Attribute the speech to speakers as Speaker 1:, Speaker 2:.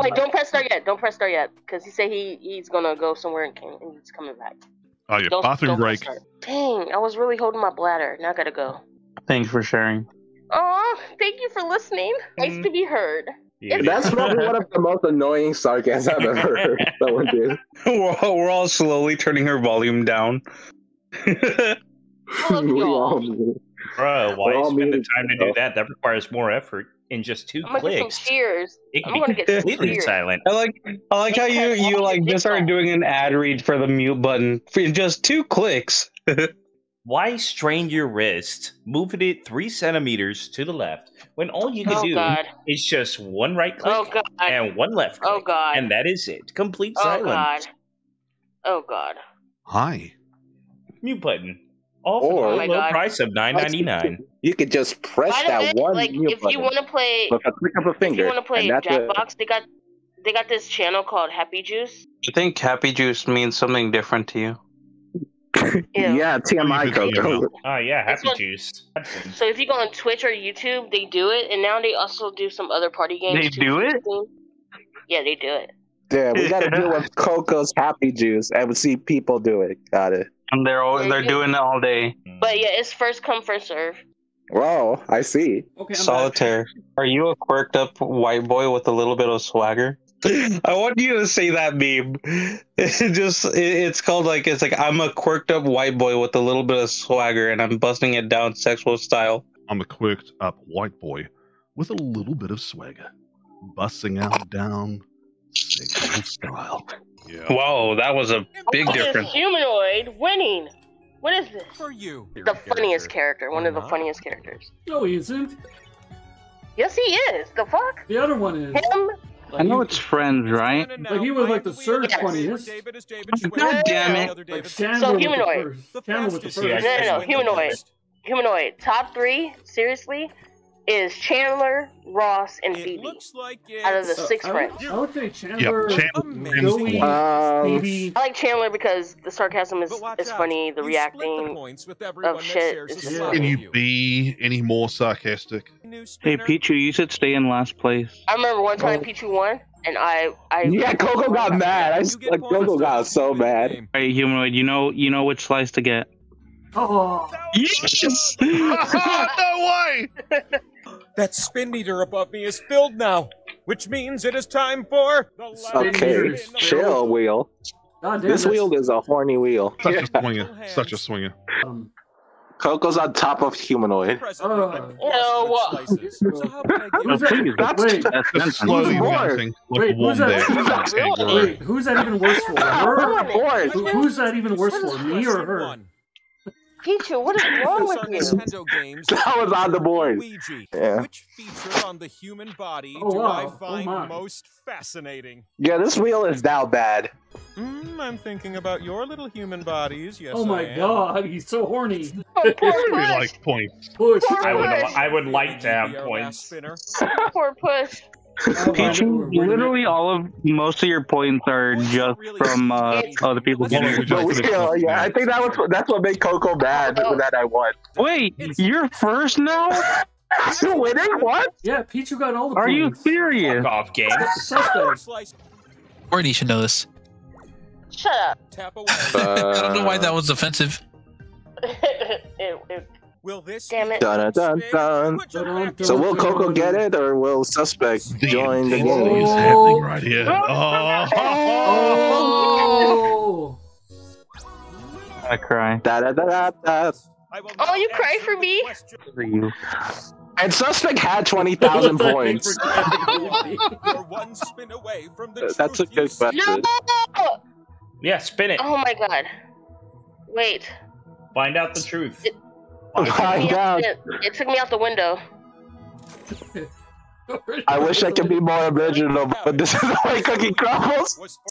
Speaker 1: Oh wait, don't press start yet. Don't press start yet, because he said he he's gonna go somewhere and, can, and he's coming back.
Speaker 2: Oh yeah,
Speaker 1: Don't,
Speaker 2: bathroom
Speaker 1: don't
Speaker 2: break.
Speaker 1: Dang, I was really holding my bladder. Now I gotta go.
Speaker 3: Thanks for sharing.
Speaker 1: Oh, thank you for listening. Nice
Speaker 4: Mm.
Speaker 1: to be heard.
Speaker 4: Yeah.
Speaker 5: That's probably one of the most annoying sarcasms I've ever heard someone do.
Speaker 3: we're, all, we're all slowly turning her volume down.
Speaker 1: I love y'all.
Speaker 5: all do.
Speaker 4: Bro, why
Speaker 5: We're
Speaker 4: spend the time to do that? That requires more effort in just two
Speaker 1: I'm gonna get some
Speaker 4: clicks.
Speaker 1: cheers.
Speaker 4: It
Speaker 1: I'm
Speaker 4: can
Speaker 1: gonna
Speaker 4: be
Speaker 1: get
Speaker 4: completely
Speaker 1: cheers.
Speaker 4: silent.
Speaker 3: I like I like how you you like just started doing an ad read for the mute button for just two clicks.
Speaker 4: Why strain your wrist, moving it three centimeters to the left, when all you can
Speaker 1: Oh
Speaker 4: do
Speaker 1: god.
Speaker 4: is just one right oh, click
Speaker 1: Oh god.
Speaker 4: and one left oh, click,
Speaker 1: Oh god.
Speaker 4: and that is it. Complete
Speaker 1: Oh
Speaker 4: silence.
Speaker 1: god. Oh god.
Speaker 2: Hi.
Speaker 4: Mute button. All
Speaker 5: Or-
Speaker 4: for
Speaker 1: Oh
Speaker 4: the low
Speaker 1: God.
Speaker 4: price of nine ninety nine.
Speaker 5: You could just press
Speaker 1: By
Speaker 5: that
Speaker 1: way,
Speaker 5: one
Speaker 1: like
Speaker 5: mute
Speaker 1: if you want to play,
Speaker 5: with a click of a
Speaker 1: if you want to play
Speaker 5: and that's it.
Speaker 1: Jackbox, they got they got this channel called Happy Juice.
Speaker 3: You think happy juice means something different to you.
Speaker 5: Yeah, TMI
Speaker 2: What do you think,
Speaker 5: Coco.
Speaker 4: Oh ah,
Speaker 1: yeah,
Speaker 4: happy
Speaker 1: one-
Speaker 4: juice.
Speaker 1: So if you go on Twitch or YouTube, they do it, and now they also do some other party games.
Speaker 3: They
Speaker 1: too.
Speaker 3: do it?
Speaker 1: Yeah, they do it.
Speaker 5: Yeah, we gotta deal with Coco's happy juice and we see people do it. Got it.
Speaker 3: And they're all, they're doing it all day.
Speaker 1: But yeah, it's first come first serve.
Speaker 5: Wow, I see.
Speaker 6: Okay, I'm
Speaker 3: Solitaire. Are you a quirked up white boy with a little bit of swagger? I want you to say that meme. It just it, it's called like it's like I'm a quirked up white boy with a little bit of swagger and I'm busting it down sexual style.
Speaker 2: I'm a quirked up white boy with a little bit of swagger, busting out down sexual style. Yeah.
Speaker 3: Whoa, that was a big
Speaker 1: What is
Speaker 3: difference.
Speaker 1: humanoid winning? What is this?
Speaker 7: For you.
Speaker 1: The funniest character. One of the
Speaker 7: Uh-huh.
Speaker 1: funniest characters.
Speaker 6: No, he isn't.
Speaker 1: Yes, he is. The fuck?
Speaker 6: The other one is.
Speaker 1: Him?
Speaker 3: I know it's friends, right?
Speaker 6: Like he was like the third
Speaker 1: Yes.
Speaker 6: funniest.
Speaker 3: God damn it.
Speaker 6: Like Chandler
Speaker 1: So
Speaker 6: with
Speaker 1: humanoid.
Speaker 6: the first. Chandler with the first.
Speaker 1: No, no, no. Humanoid. Humanoid. Top three, seriously, is Chandler, Ross, and
Speaker 7: It
Speaker 1: Phoebe.
Speaker 7: looks like
Speaker 1: Out of the
Speaker 6: Uh,
Speaker 1: six
Speaker 6: I
Speaker 1: friends.
Speaker 6: would, I would say Chandler,
Speaker 2: Yep. Chandler
Speaker 7: Amazing.
Speaker 6: Joey,
Speaker 5: Um,
Speaker 6: Phoebe.
Speaker 1: I like Chandler because the sarcasm is, is funny, the
Speaker 7: You
Speaker 1: reacting.
Speaker 7: points with everyone that
Speaker 1: shit is
Speaker 7: the
Speaker 2: Can you be any more sarcastic?
Speaker 3: Hey
Speaker 7: spinner.
Speaker 3: Pichu, you should stay in last place.
Speaker 1: I remember one time
Speaker 5: Oh.
Speaker 1: Pichu won, and I, I
Speaker 5: Yeah, Coco got mad. I
Speaker 7: You
Speaker 5: s-
Speaker 7: get
Speaker 5: like Coco got so mad.
Speaker 7: game.
Speaker 3: Alright, humanoid, you know you know which slice to get.
Speaker 6: Oh,
Speaker 3: Yes!
Speaker 2: no way!
Speaker 7: That spin meter above me is filled now, which means it is time for the last
Speaker 5: Okay,
Speaker 6: meters.
Speaker 5: chill, wheel.
Speaker 6: God damn
Speaker 5: This
Speaker 6: that's-
Speaker 5: wheel is a horny wheel.
Speaker 2: Such
Speaker 5: Yeah.
Speaker 2: a swinger. Such a swinger.
Speaker 6: Um,
Speaker 5: Coco's on top of humanoid.
Speaker 7: Present
Speaker 6: Uh,
Speaker 7: with
Speaker 1: Ew.
Speaker 7: So how can I give
Speaker 6: Who's that?
Speaker 3: please,
Speaker 5: That's-
Speaker 6: Wait,
Speaker 3: That's
Speaker 2: Just slowly
Speaker 5: more?
Speaker 2: like
Speaker 6: Wait,
Speaker 2: warm
Speaker 6: who's that? Who's that? Wait, who's that even worse for? Her?
Speaker 5: I'm.
Speaker 6: Who- who's that even worse for? Me or
Speaker 7: Question
Speaker 6: her?
Speaker 7: One.
Speaker 1: Pichu, what is wrong with
Speaker 7: on
Speaker 1: you?
Speaker 7: Nintendo games.
Speaker 5: That was on the board.
Speaker 7: Luigi.
Speaker 5: Yeah.
Speaker 7: Which feature on the human body
Speaker 6: Oh,
Speaker 7: do
Speaker 6: wow.
Speaker 7: I
Speaker 6: Oh,
Speaker 7: find
Speaker 6: my.
Speaker 7: most fascinating?
Speaker 5: Yeah, this wheel is now bad.
Speaker 7: Mm, I'm thinking about your little human bodies. Yes,
Speaker 6: Oh my
Speaker 7: I am.
Speaker 6: god, he's so horny.
Speaker 1: Oh, poor
Speaker 2: We
Speaker 1: push.
Speaker 2: like points.
Speaker 6: Push.
Speaker 4: I would
Speaker 1: Push.
Speaker 4: I would like to have
Speaker 7: Be our last
Speaker 4: points.
Speaker 7: spinner.
Speaker 1: Poor push.
Speaker 6: Oh,
Speaker 3: Pichu,
Speaker 6: wait a minute.
Speaker 3: literally all of most of your points are just from uh, other people
Speaker 2: Hold
Speaker 3: getting
Speaker 2: we
Speaker 3: it.
Speaker 2: just-
Speaker 5: yeah, I think that was that's what made Coco mad that I won.
Speaker 3: Wait, you're first now?
Speaker 5: You winning? What?
Speaker 6: Yeah, Pichu got all the
Speaker 3: Are you
Speaker 6: points.
Speaker 3: serious?
Speaker 4: Fuck off, game.
Speaker 6: Suspect.
Speaker 7: Slice,
Speaker 8: Already should know this.
Speaker 1: Shut up.
Speaker 7: tap away.
Speaker 8: I don't know why that was offensive.
Speaker 1: Ew, ew.
Speaker 7: Will this
Speaker 1: Damn it.
Speaker 5: Dun, dun, dun.
Speaker 6: Dun,
Speaker 5: So will Coco get it, or will Suspect
Speaker 2: The
Speaker 5: join the
Speaker 2: intensity
Speaker 5: game?
Speaker 2: is happening right here. Oh.
Speaker 6: Oh!
Speaker 3: I cry
Speaker 5: Da da da da da.
Speaker 1: Oh, you cry for me?
Speaker 3: for you.
Speaker 5: And Suspect had twenty thousand points.
Speaker 7: One spin away from the
Speaker 5: That's a good question.
Speaker 1: No!
Speaker 4: Yeah, spin it.
Speaker 1: Oh my god. Wait.
Speaker 4: Find out the truth.
Speaker 1: It-
Speaker 4: Find
Speaker 1: It,
Speaker 5: Find
Speaker 1: took me
Speaker 5: out.
Speaker 1: out the- it took me out the window.
Speaker 5: I wish I could be more original, but this is the way Cookie crumbles.
Speaker 7: Was